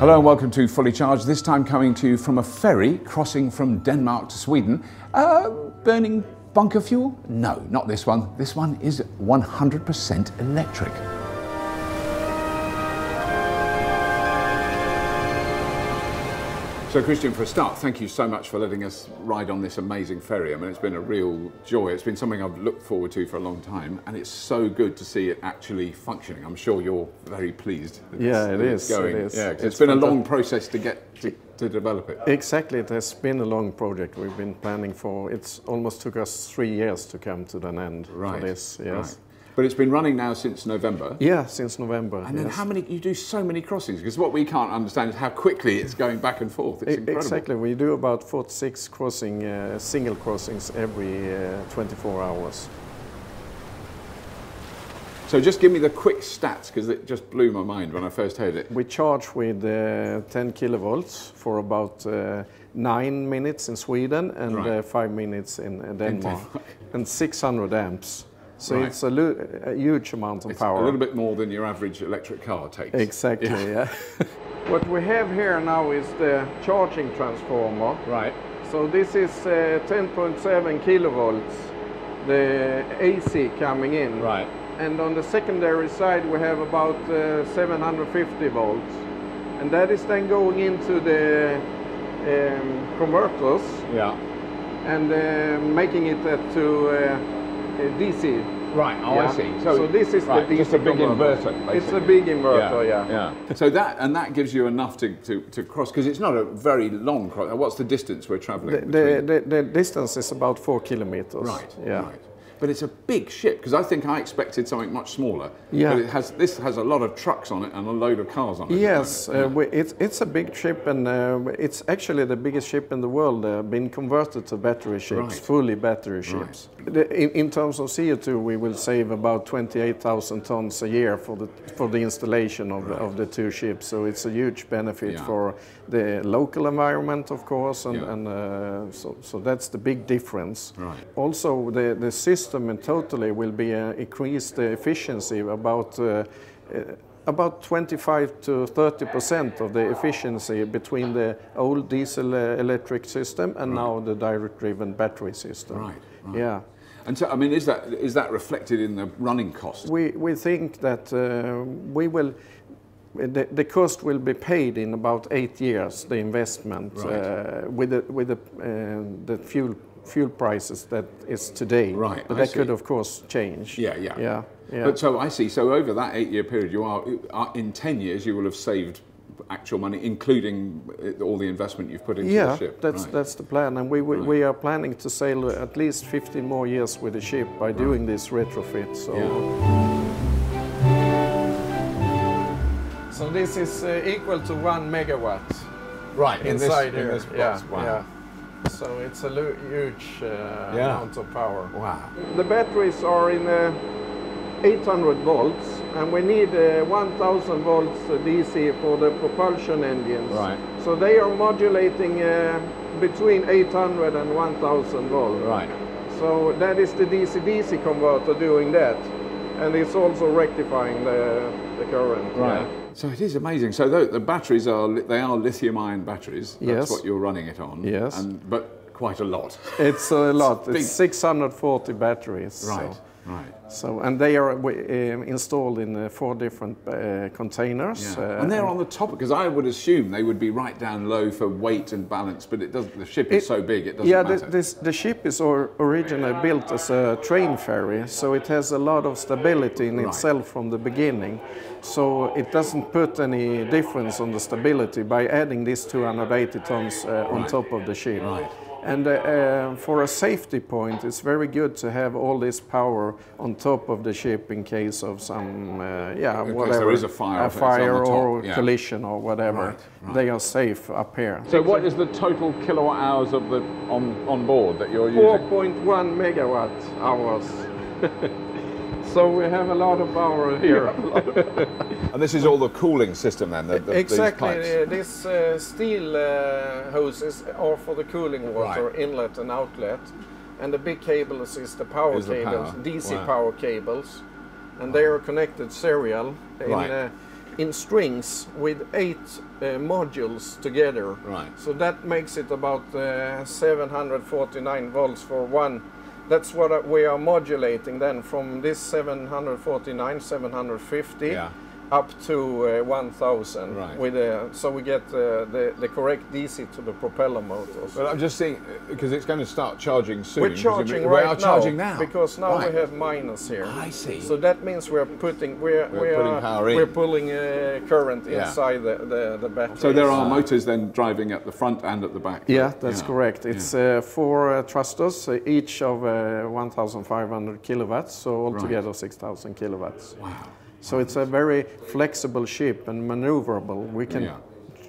Hello and welcome to Fully Charged, this time coming to you from a ferry crossing from Denmark to Sweden. Uh, burning bunker fuel? No, not this one. This one is 100% electric. So, Christian, for a start, thank you so much for letting us ride on this amazing ferry. I mean, it's been a real joy. It's been something I've looked forward to for a long time, and it's so good to see it actually functioning. I'm sure you're very pleased. that Yeah, it's, it is. Going. It is. Yeah, it's, it's been a long process to get to, to, develop it. Exactly, it has been a long project. We've been planning for. It's almost took us three years to come to an end right. for this. Yes. Right. But it's been running now since November. Yeah, since November. And then yes. how many, you do so many crossings, because what we can't understand is how quickly it's going back and forth. It's incredible. Exactly, we do about 46 crossing, uh, single crossings every uh, 24 hours. So just give me the quick stats, because it just blew my mind when I first heard it. We charge with uh, 10 kilovolts for about uh, nine minutes in Sweden and Right. uh, five minutes in Denmark, Denmark. and 600 amps. So Right. it's a, a huge amount of It's power. a little bit more than your average electric car takes. Exactly, Yeah. yeah. what we have here now is the charging transformer. Right. So this is uh, 10.7 kilovolts, the AC coming in. Right. And on the secondary side we have about uh, 750 volts. And that is then going into the um, converters Yeah. and uh, making it uh, to uh, DC. Right. Oh, Yeah. I see. So this is the DC just a big converter. inverter. It's a big inverter, yeah. Yeah. so that and that gives you enough to, to, to cross because it's not a very long cross. What's the distance we're travelling? The, the, the, the distance is about four kilometers. Right. Yeah. Right. But it's a big ship because I think I expected something much smaller. Yeah. But it has this has a lot of trucks on it and a load of cars on it. Yes, uh, we, it's, it's a big ship and uh, it's actually the biggest ship in the world, uh, been converted to battery ships, Right. fully battery ships. The, in, in terms of CO2, we will save about 28,000 tons a year for the, for the installation of, the, of the two ships. So it's a huge benefit Yeah. for the local environment, of course, and, Yeah. and uh, so, so that's the big difference. Right. Also, the, the system in totally will be uh, increased efficiency about uh, uh, about 25 to 30 percent of the efficiency between the old diesel uh, electric system and now the direct-driven battery system. Right, right. Yeah. And so, I mean, is that is that reflected in the running cost? We, we think that uh, we will, the, the cost will be paid in about eight years, the investment, Right. uh, with, the, with the, uh, the fuel, fuel prices that is today. Right, But I that could, of course, change. Yeah, yeah. Yeah, yeah. But so I see. So over that eight-year period, you are uh, in ten years, you will have saved actual money, including uh, all the investment you've put into yeah, the ship. Yeah, that's Right. that's the plan, and we we, Right. we are planning to sail at least 15 more years with the ship by doing this retrofit. So, so this is uh, equal to one megawatt right in this, inside in here. this box. yeah, Wow. yeah. So it's a huge uh, Yeah. amount of power. Wow. The batteries are in uh, 800 volts, and we need uh, 1000 volts DC for the propulsion engines. Right. So they are modulating uh, between 800 and 1000 volts. Right. So that is the DC-DC converter doing that, and it's also rectifying the, the current. Right. So it is amazing. So the, the batteries are they are lithium-ion batteries. That's Yes. what you're running it on. Yes. And but quite a lot. It's a lot. big. It's 640 batteries. so- Right. So, and they are uh, installed in uh, four different uh, containers. Yeah. uh, and they're on the top because I would assume they would be right down low for weight and balance, but it doesn't. The ship is It- so big it doesn't yeah, the, matter. this, the ship is or, originally built as a train ferry, so it has a lot of stability in Right. itself from the beginning. So it doesn't put any difference on the stability by adding these 280 tons uh, on Right. top of the ship. Right. And uh, uh, for a safety point, it's very good to have all this power on top of the ship in case of some, uh, yeah, case whatever, there is a fire, a if it's on the fire top, or yeah. collision or whatever. Right, right. They are safe up here. so, what is the total kilowatt hours of the on on board that you're using? 4.1 megawatt hours. so we have a lot of power here. And this is all the cooling system then. The, the, exactly. These pipes. uh, These uh, steel uh, hoses are for the cooling water Right. inlet and outlet, and the big cables is the power Is the cables, power. DC Wow. power cables, and they are connected serial in, Right. uh, in strings with eight uh, modules together. Right. So that makes it about uh, 749 volts for one. That's what uh, we are modulating then from this 749, 750 Yeah. Up to uh, 1000 Right. with uh, so we get uh, the, the correct DC to the propeller motors. But I'm just saying because it's going to start charging soon. We're charging presumably. right we are now, charging now because now Right. we have minus here. I see. So that means we're putting we're, We're we putting are, power in. we're pulling uh, current Yeah. inside the, the, the battery. So there are motors then driving at the front and at the back. Yeah, that's Yeah. correct. It's uh, four uh, thrusters, uh, each of uh, 1,500 kilowatts, so altogether 6,000 kilowatts. Wow. So it's a very flexible ship and maneuverable. We can Yeah.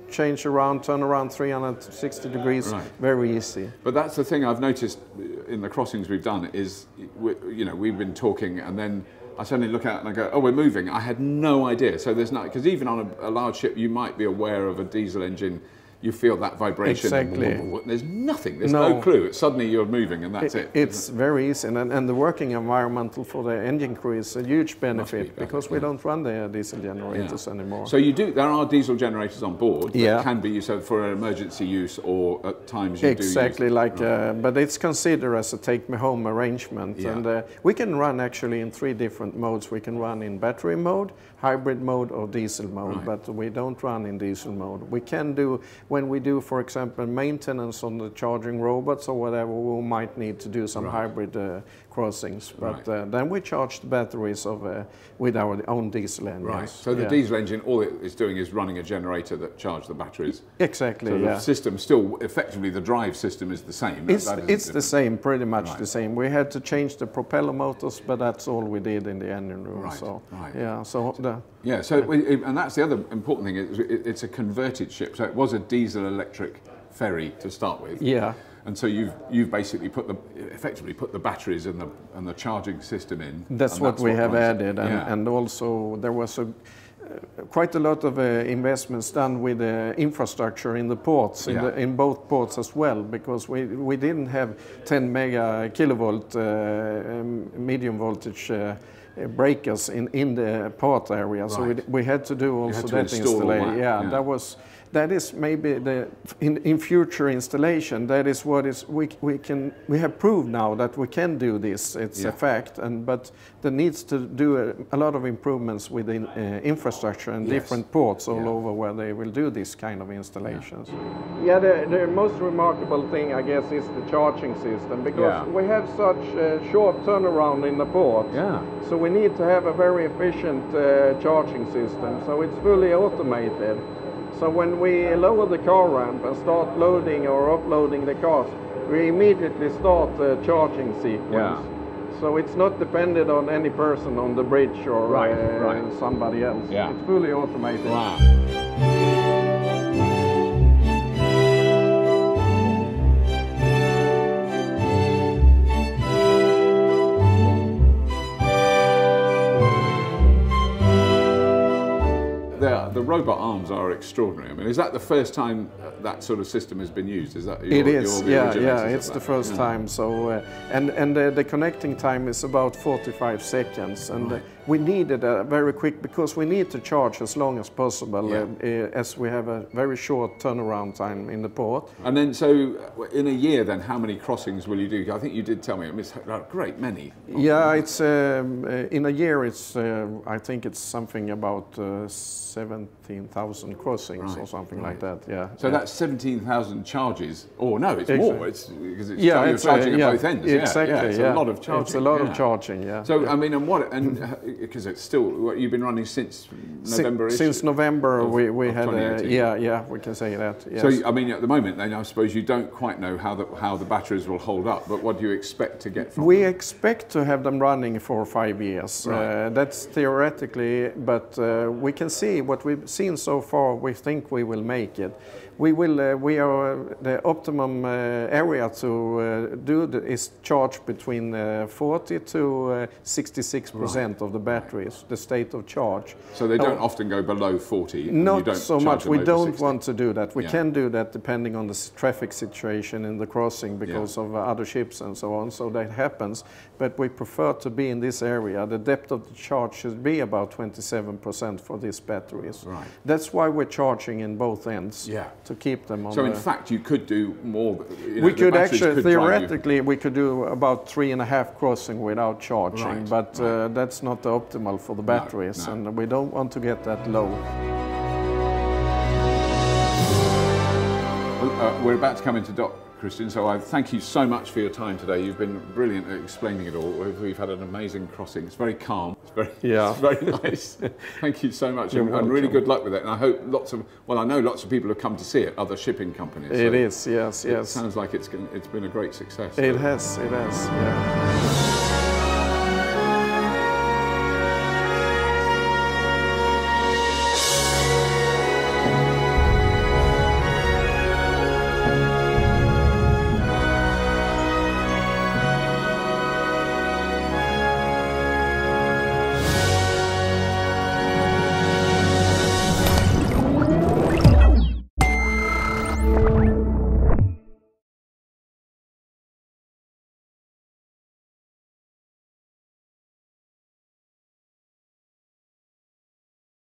change around, turn around 360 degrees Right. very easy. But that's the thing I've noticed in the crossings we've done is, we, you know, we've been talking and then I suddenly look out and I go, oh, we're moving. I had no idea. So there's not, because even on a, a large ship, you might be aware of a diesel engine. You feel that vibration. Exactly. There's nothing. There's no, No. clue. Suddenly you're moving and that's it. It's very easy, and, and the working environmental for the engine crew is a huge benefit better, because we don't run the diesel generators anymore. So you do. There are diesel generators on board. That Yeah. can be used for emergency use, or at times you Exactly, do. like, uh, but it's considered as a take me home arrangement. Yeah. And uh, we can run actually in three different modes. We can run in battery mode, hybrid mode, or diesel mode, Right. but we don't run in diesel mode. We can do, when we do, for example, maintenance on the charging robots or whatever, we might need to do some hybrid uh, crossings. But Right. uh, then we charge the batteries of, uh, with our own diesel engine. Right. So the Yeah. diesel engine, all it is doing is running a generator that charges the batteries. Exactly, So the yeah. system still, effectively, the drive system is the same. It's, it's the same, pretty much Right. the same. We had to change the propeller motors, but that's all we did in the engine room. Right, So right. yeah, so the Yeah. So it- and that's the other important thing. Is it, it's a converted ship. So it was a diesel electric ferry to start with. yeah, And so you've you've basically put the effectively put the batteries and the and the charging system in. that's what we have runs added, and, Yeah. and also there was a. Quite a lot of uh, investments done with the infrastructure in the ports, in, the, in both ports as well, because we, we didn't have 10 mega kilovolt uh, um, medium voltage uh, breakers in, in the port area. So we, we had to do also that install all installation. Yeah, yeah. that was that is maybe the in, in future installation. That is what is we, we can we have proved now that we can do this. It's Yeah. a fact, and but there needs to do a, a lot of improvements within uh, infrastructure and Yes. different ports all Yeah. over where they will do this kind of installations. Yeah, the, the most remarkable thing, I guess, is the charging system because Yeah. we have such a short turnaround in the port. Yeah. So we need to have a very efficient uh, charging system. So it's fully automated. So when we lower the car ramp and start loading or uploading the cars, we immediately start the charging sequence. Yeah. So it's not dependent on any person on the bridge or Right, uh, right. somebody else. Yeah. It's fully automated. Wow. The robot arms are extraordinary. I mean, is that the first time that sort of system has been used? Is that your, it is? yeah, yeah. It's the first Yeah. time. So uh, and and uh, the connecting time is about 45 seconds, and uh, we needed a very quick because we need to charge as long as possible, Yeah. uh, uh, as we have a very short turnaround time in the port. And then, so uh, in a year, then how many crossings will you do? I think you did tell me. I mean, it's a great many. Yeah, it's um, uh, in a year. It's uh, I think it's something about uh, 17,000 crossings or something right. like that. Yeah. So yeah. that's 17,000 charges. Or no, it's Exactly. more. It's because it's yeah, you're it's, charging uh, at yeah, both ends. Exactly. Yeah, it's yeah. a lot of charging. It's a lot of charging. Yeah. So. I mean, and what? And because it's still what, you've been running since Si- November. Since November, of- we, we had a, 2018. yeah yeah we can say that. Yes. So I mean, at the moment, then I suppose you don't quite know how the how the batteries will hold up. But what do you expect to get from we them? expect to have them running for five years. Right. Uh, that's theoretically, but uh, we can see what we've seen so far. We think we will make it. We will. Uh, we are the optimum uh, area to uh, do the, is charge between uh, 40 to uh, 66 percent of the batteries, the state of charge. So they don't Oh. often go below 40. and you Not don't so much. We don't 60. want to do that. We Yeah. can do that depending on the traffic situation in the crossing because of uh, other ships and so on. So that happens. But we prefer to be in this area. The depth of the charge should be about 27% for these batteries. Right. That's why we're charging in both ends Yeah. To keep them on So in fact, you could do more. you know, we could actually, could theoretically, we could do about three and a half crossing without charging, Right, but Uh, that's not optimal for the batteries, no. and we don't want to get that low. Uh, we're about to come into dock, Christian, so I thank you so much for your time today. You've been brilliant at explaining it all. We've, had an amazing crossing. It's very calm. It's very, Yeah. it's very nice. thank you so much, You're and, and really good luck with it. And I hope lots of, well, I know lots of people have come to see it, other shipping companies. It so is, yes, It yes. sounds like it's, it's been a great success. It has, it has, yeah.